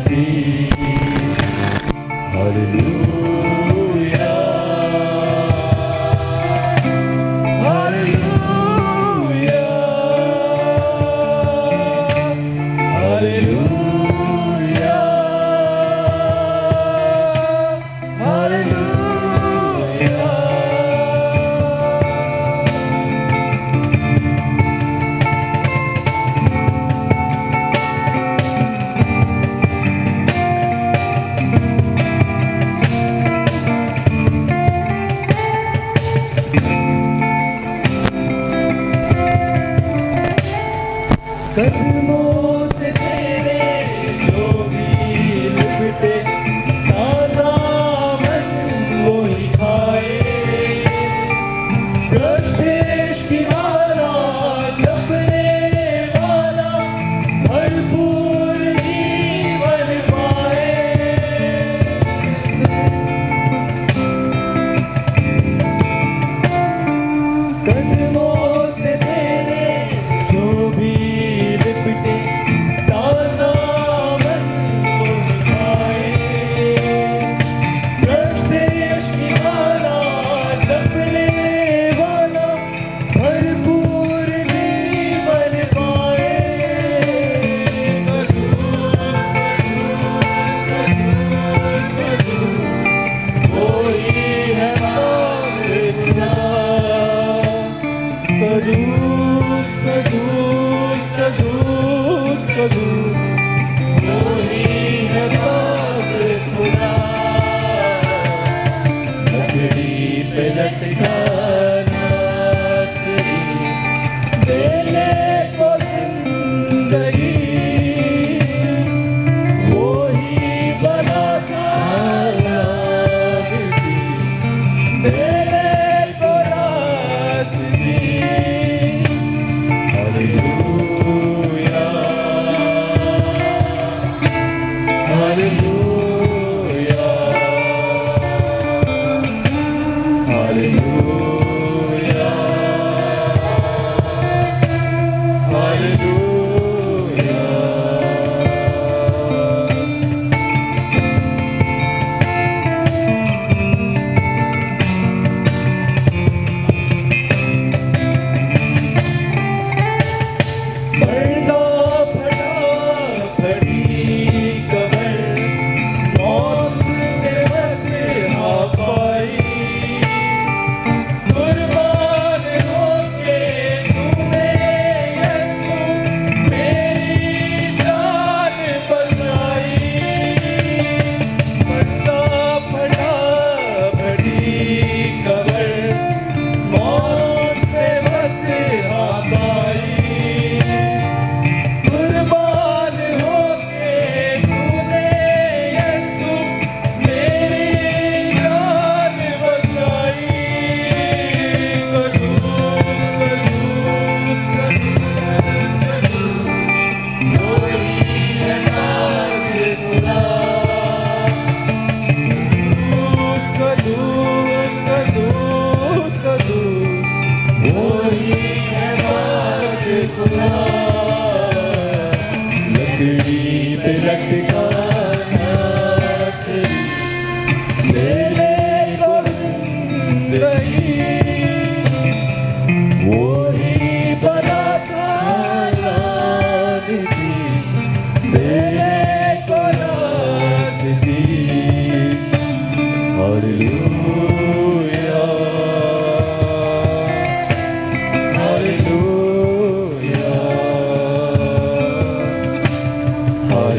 be. Hallelujah. let the city. Amen.